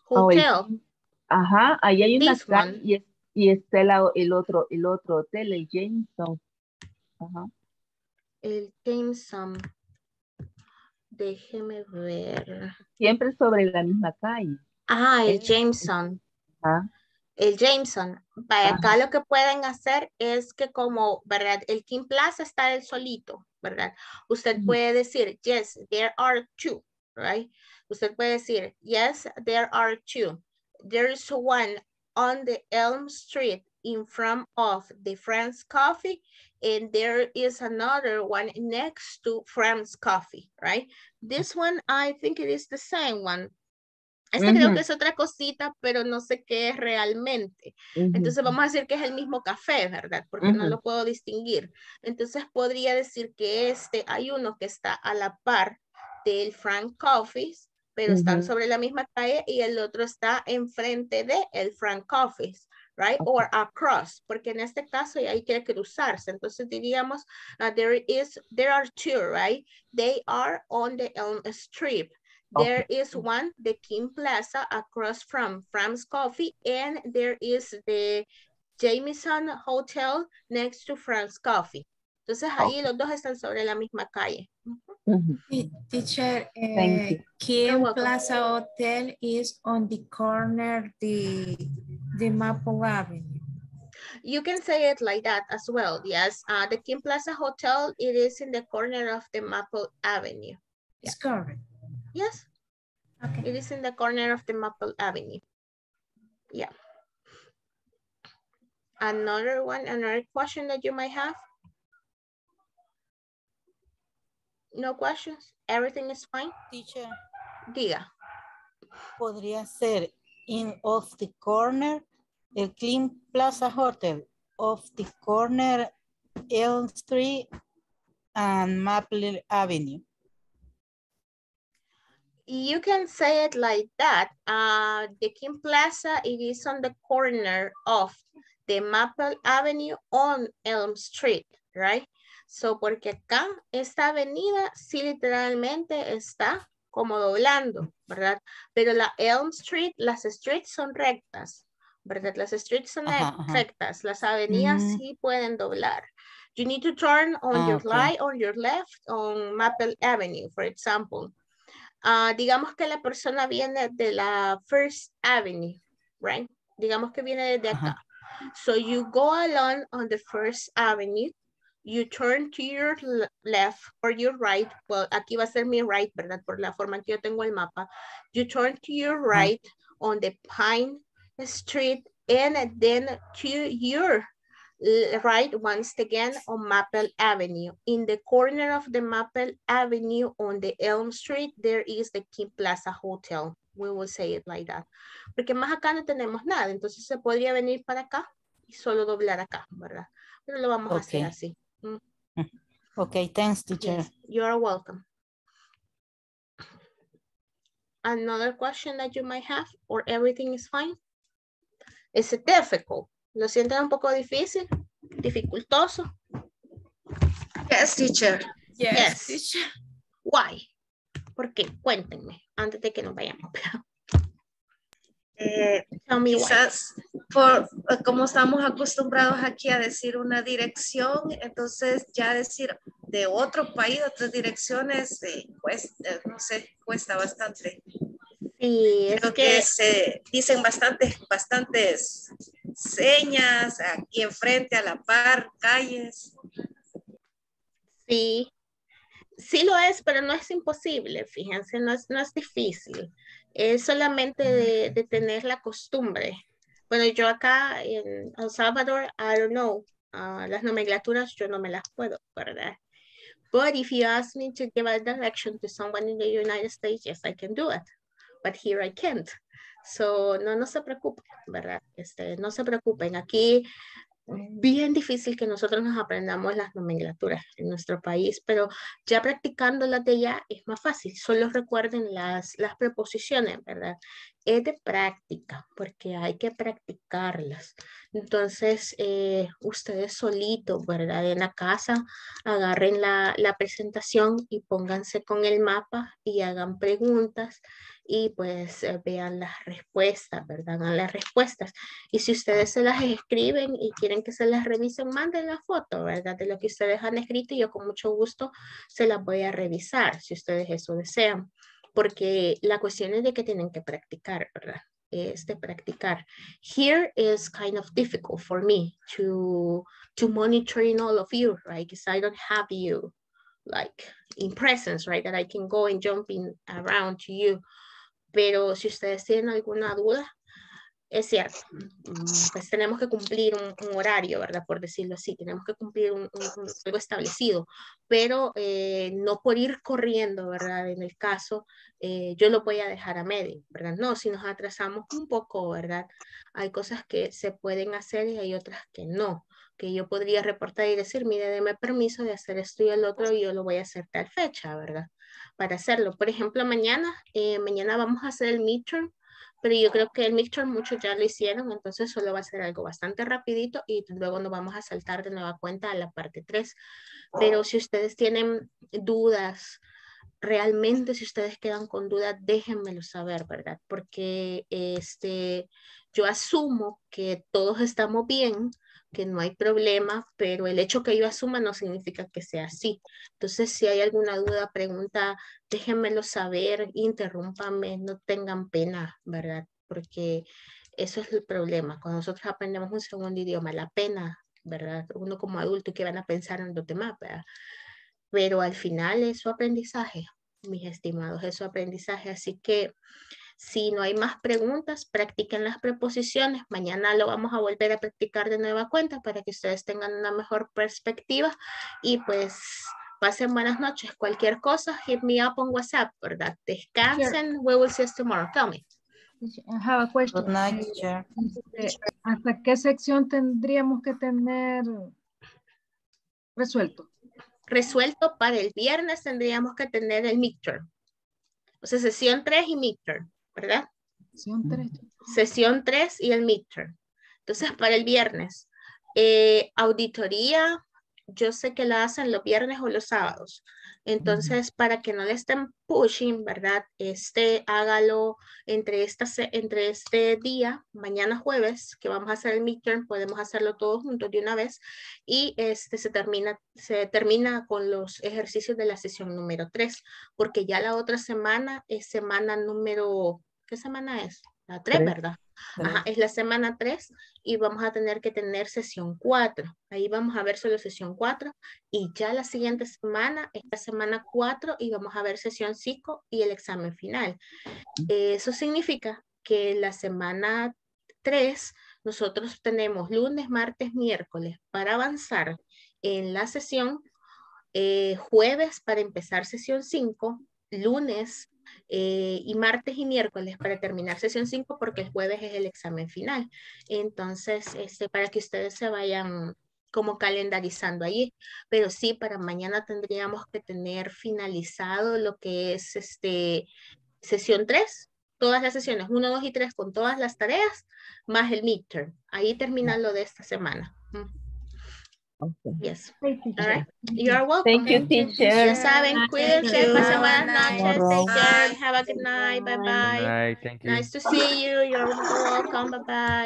Oh, el Hotel. Ajá, ahí hay una one. y, y está el, el otro, el otro hotel, el Jameson. Ajá. El Jameson. Déjeme ver. Siempre sobre la misma calle. Ah, el Jameson. Ajá. El Jameson. Vaya, acá lo que pueden hacer es que como, ¿verdad? El King Plaza está el solito, ¿verdad? Usted puede decir, yes, there are two, right? Usted puede decir, yes, there are two. There is one on the Elm Street in front of the Friends Coffee, and there is another one next to Friends Coffee, right? This one, I think it is the same one. Este creo que es otra cosita, pero no sé qué es realmente. Entonces vamos a decir que es el mismo café, ¿verdad? Porque no lo puedo distinguir. Entonces podría decir que este, hay uno que está a la par del Frank Coffee's, pero están Ujú. sobre la misma calle y el otro está enfrente de el Frank Coffee's, right? Or across, porque en este caso ya hay que cruzarse. Entonces diríamos, uh, there is, there are two, right? They are on the Elm Street. There is one, the King Plaza, across from Frank's Coffee, and there is the Jameson Hotel next to Frank's Coffee. Entonces ahí los dos están sobre la misma calle. Ujú. Ti- Teacher, uh, you. Kim. Plaza Hotel is on the corner the the Maple Avenue. You can say it like that as well. Yes, uh, the Kim Plaza Hotel, it is in the corner of the Maple Avenue. It's correct. Yes, Okay. it is in the corner of the Maple Avenue. Yeah. Another one, another question that you might have? No questions? Everything is fine? Teacher, Diga. podría ser in off the corner, el Clean Plaza Hotel, off the corner Elm Street and Maple Avenue. You can say it like that. Uh, the King Plaza, it is on the corner of the Maple Avenue on Elm Street, right? So, porque acá, esta avenida sí literalmente está como doblando, ¿verdad? Pero la Elm Street, las streets son rectas, ¿verdad? Las streets son Ajá, rec- ajá. rectas, las avenidas Mm. sí pueden doblar. You need to turn on Ah, your ok. right, on your left, on Maple Avenue, for example. Ah, digamos que la persona viene de la First Avenue, right? Digamos que viene desde acá. So you go along on the First Avenue, you turn to your left or your right. Well, aquí va a ser mi right, ¿verdad? Por la forma que yo tengo el mapa. You turn to your right on the Pine Street and then to your right once again on Maple Avenue. In the corner of the Maple Avenue on the Elm Street, there is the King Plaza Hotel. We will say it like that. Porque más acá no tenemos nada, entonces se podría venir para acá y solo doblar acá, ¿verdad? Pero lo vamos a hacer así. Mm, Okay, thanks, teacher. yes, You are welcome. Another question that you might have or everything is fine? Is it difficult? ¿Lo sienten un poco difícil? ¿Dificultoso? Yes, teacher. Yes. teacher. Why? ¿Por qué? Cuéntenme antes de que nos vayamos. Eh, quizás por eh, como estamos acostumbrados aquí a decir una dirección, entonces ya decir de otro país, otras direcciones, eh, cuesta, no sé, cuesta bastante. Sí, es Creo que que se dicen bastantes, bastantes señas aquí enfrente, a la par, calles. Sí, sí lo es, pero no es imposible, fíjense, no es, no es difícil. Es solamente de, de tener la costumbre. Bueno, yo acá en El Salvador, I don't know, ah, las nomenclaturas yo no me las puedo acordar. But if you ask me to give a direction to someone in the United States, yes, I can do it. But here I can't. So, no, no se preocupen, ¿verdad? Este, no se preocupen. Aquí bien difícil que nosotros nos aprendamos las nomenclaturas en nuestro país, pero ya practicándolas de ya es más fácil. Solo recuerden las, las preposiciones, ¿verdad? Es de práctica, porque hay que practicarlas. Entonces, eh, ustedes solitos, ¿verdad? En la casa, agarren la, la presentación y pónganse con el mapa y hagan preguntas y pues eh, vean las respuestas, ¿verdad? Hagan las respuestas. Y si ustedes se las escriben y quieren que se las revisen, manden la foto, ¿verdad? De lo que ustedes han escrito y yo con mucho gusto se las voy a revisar si ustedes eso desean. Porque la cuestión es de que tienen que practicar, ¿verdad? Es de practicar. Here is kind of difficult for me to, to monitoring all of you, right? Because I don't have you like in presence, right? That I can go and jumping around to you. Pero si ustedes tienen alguna duda, es cierto, mm, pues tenemos que cumplir un, un horario, ¿verdad? Por decirlo así, tenemos que cumplir un- un- algo establecido, pero eh, no por ir corriendo, ¿verdad? En el caso, eh, yo lo voy a dejar a medio, ¿verdad? No, si nos atrasamos un poco, ¿verdad? Hay cosas que se pueden hacer y hay otras que no, que yo podría reportar y decir, mire, deme permiso de hacer esto y el otro y yo lo voy a hacer tal fecha, ¿verdad? Para hacerlo. Por ejemplo, mañana, eh, mañana vamos a hacer el midterm, pero yo creo que el midterm muchos ya lo hicieron, entonces solo va a ser algo bastante rapidito y luego nos vamos a saltar de nueva cuenta a la parte 3. Pero si ustedes tienen dudas, realmente si ustedes quedan con dudas, déjenmelo saber, ¿verdad? Porque este, yo asumo que todos estamos bien, que no hay problema, pero el hecho que yo asuma no significa que sea así. Entonces, si hay alguna duda, pregunta, déjenmelo saber, interrúmpame, no tengan pena, ¿verdad? Porque eso es el problema. Cuando nosotros aprendemos un segundo idioma, la pena, ¿verdad? Uno como adulto que van a pensar en los demás, ¿verdad? Pero al final es su aprendizaje, mis estimados, es su aprendizaje. Así que si no hay más preguntas, practiquen las preposiciones. Mañana lo vamos a volver a practicar de nueva cuenta para que ustedes tengan una mejor perspectiva y pues pasen buenas noches. Cualquier cosa, hit me up on WhatsApp, ¿verdad? Descansen. We will see you tomorrow. Tell me. I have a question. Good night, teacher. Este, ¿Hasta qué sección tendríamos que tener resuelto? Resuelto para el viernes tendríamos que tener el midterm. O sea, sesión 3 y midterm, ¿verdad? Sesión 3. Sesión 3 y el midterm. Entonces, para el viernes, eh, auditoría, yo sé que la hacen los viernes o los sábados. Entonces, para que no le estén pushing, ¿verdad? Este, hágalo entre, esta, entre este día, mañana jueves, que vamos a hacer el midterm, podemos hacerlo todos juntos de una vez. Y este se termina, se termina con los ejercicios de la sesión número 3, porque ya la otra semana es semana número, ¿qué semana es? La 3, Tres. ¿verdad? Ajá, es la semana 3 y vamos a tener que tener sesión 4. Ahí vamos a ver solo sesión 4 y ya la siguiente semana, esta semana 4 y vamos a ver sesión 5 y el examen final. Eso significa que la semana 3 nosotros tenemos lunes, martes, miércoles para avanzar en la sesión, eh, jueves para empezar sesión 5, lunes eh, y martes y miércoles para terminar sesión 5 porque el jueves es el examen final. Entonces, este, para que ustedes se vayan como calendarizando allí, pero sí, para mañana tendríamos que tener finalizado lo que es este, sesión 3, todas las sesiones 1, 2 y 3 con todas las tareas, más el midterm. Ahí termina lo de esta semana. Yes. All right. You're welcome. Thank you, teacher. Ya saben, cuídense, Thank you. pasen buenas Bye. noches. Tomorrow. Take care. Have a good night. Bye Good bye. night. Thank you. Nice to see you. You're welcome. Bye bye.